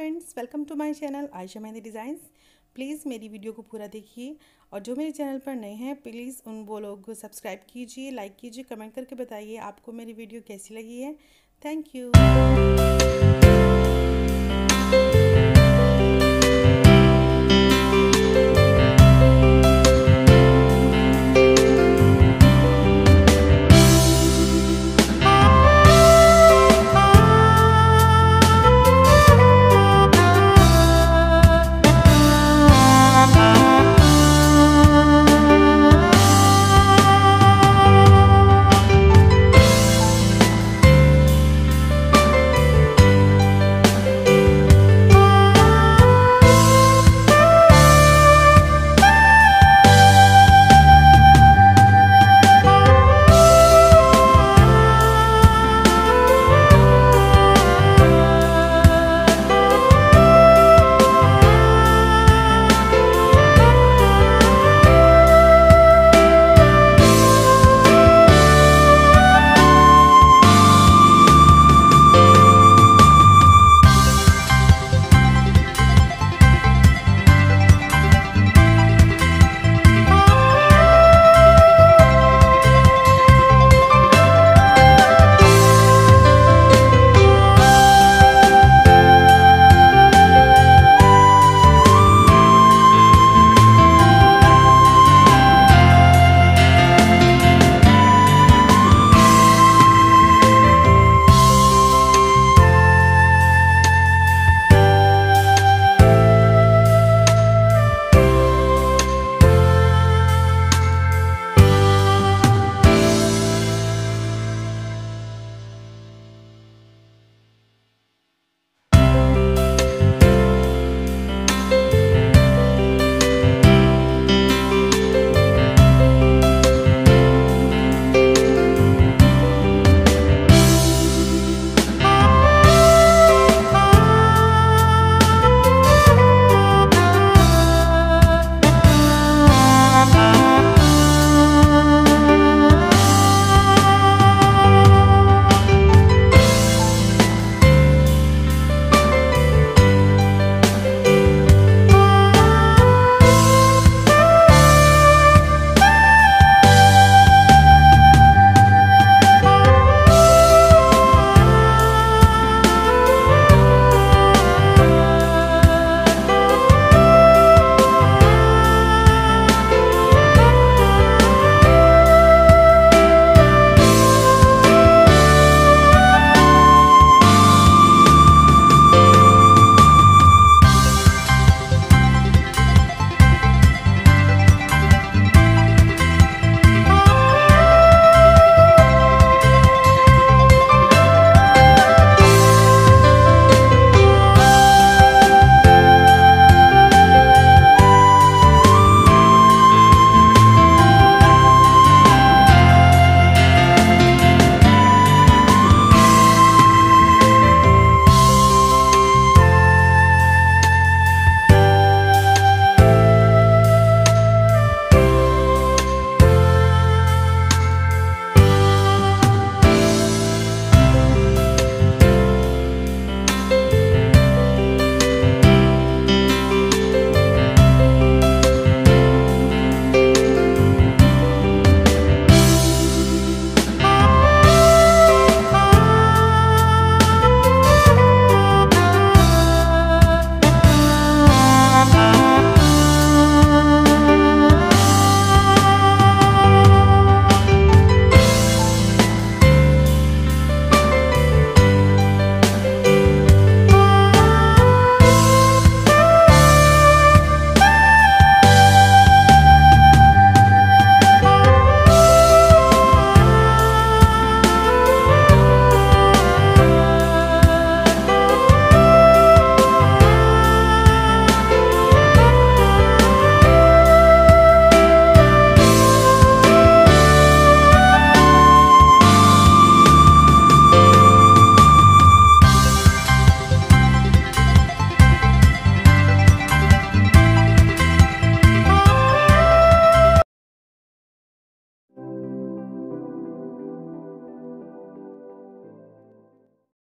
Friends welcome to my channel Ayesha mehndi designs please मेरी video को पूरा देखिए और जो मेरे चैनल पर नए हैं प्लीज़ उन वो लोग को सब्सक्राइब कीजिए लाइक कीजिए कमेंट करके बताइए आपको मेरी वीडियो कैसी लगी है. Thank you